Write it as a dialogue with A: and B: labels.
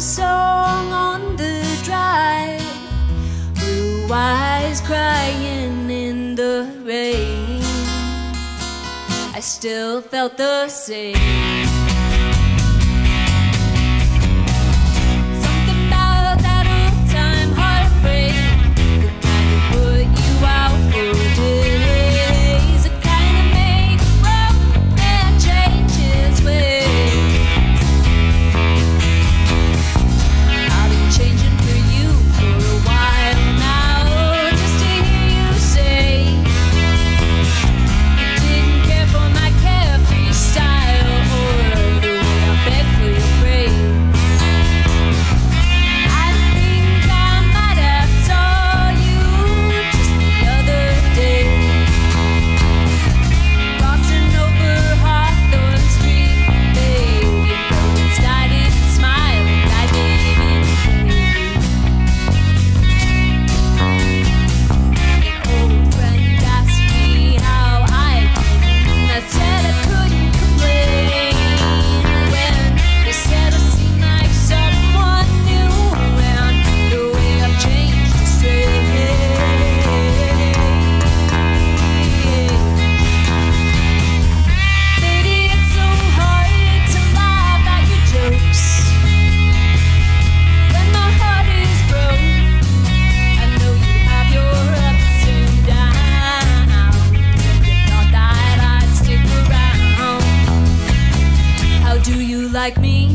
A: a song on the drive. Blue eyes crying in the rain. I still felt the same. like me.